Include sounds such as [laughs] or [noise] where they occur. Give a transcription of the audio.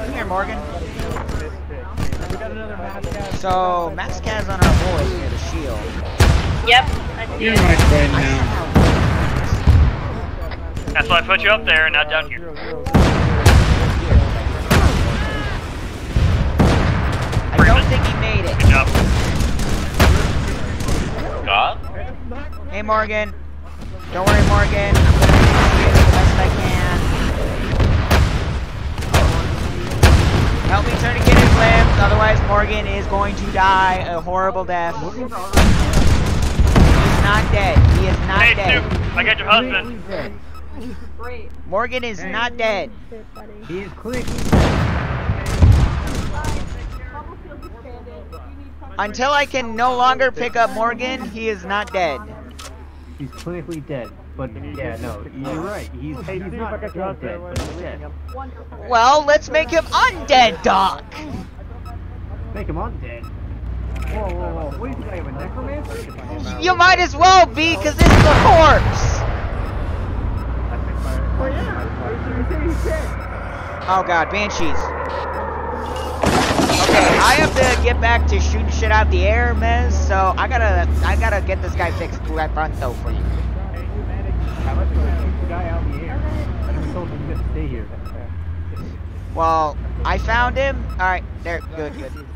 Come here, Morgan. So, Mascad's on our boys near the shield. Yep, You're my friend now. That's why I put you up there and not down here. I don't think he made it. Good job. God? Hey, Morgan. Don't worry, Morgan. I'm gonna do the best I can. Help me turn to get his limbs, otherwise Morgan is going to die a horrible death. He's not dead. He is not Hey, dead. Stu, I got your husband. Morgan is not dead. He is click. Until I can no longer pick up Morgan, he is not dead. He's clinically dead. But yeah, no, you're right. He's he's not dead, dead, but he's dead. Well, let's make him undead, Doc. Make him undead. Whoa, whoa, whoa! What do you think I am, a necromancer? You might as well be, because it's the corpse. Oh, [laughs] oh god, banshees. Okay, I have to get back to shooting shit out of the air, man. So I gotta, I gotta get this guy fixed right front though for you. How much did I the guy out the air? I told him to stay here. Well, I found him. All right, there, good, good.